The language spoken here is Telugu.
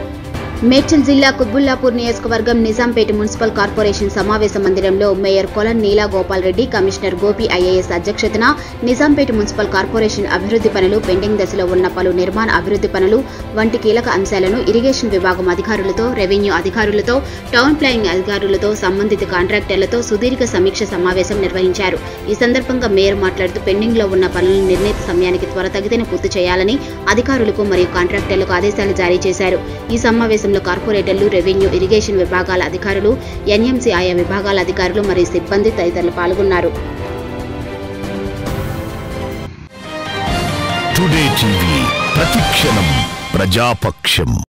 Thank you. మేడ్చల్ జిల్లా కుత్బుల్లాపూర్ నియోజకవర్గం నిజాంపేట మున్సిపల్ కార్పొరేషన్ సమావేశ మందిరంలో mayor Kolan Neela Gopal Reddy commissioner Gopi IAS అధ్యక్షతన నిజాంపేట మున్సిపల్ కార్పొరేషన్ అభివృద్ధి పనులు పెండింగ్ దశలో ఉన్న పలు నిర్మాణ అభివృద్ధి పనులు వంటి కీలక అంశాలను ఇరిగేషన్ విభాగం అధికారులతో రెవెన్యూ అధికారులతో టౌన్ ప్లానింగ్ అధికారులతో సంబంధిత కాంట్రాక్టర్లతో సుదీర్ఘ సమీక్ష సమావేశం నిర్వహించారు. ఈ సందర్భంగా మేయర్ మాట్లాడుతూ పెండింగ్లో ఉన్న పనులను నిర్ణీత సమయానికి త్వరతగితేనే పూర్తి చేయాలని అధికారులకు మరియు కాంట్రాక్టర్లకు ఆదేశాలు జారీ చేశారు. ఈ సమావేశం సమావేశంలో కార్పొరేటర్లు రెవెన్యూ ఇరిగేషన్ విభాగాల అధికారులు ఎన్ఎంసీ ఆయా విభాగాల అధికారులు మరియు సిబ్బంది తదితరులు పాల్గొన్నారు. టుడే టీవీ ప్రతిక్షణం ప్రజాపక్షం.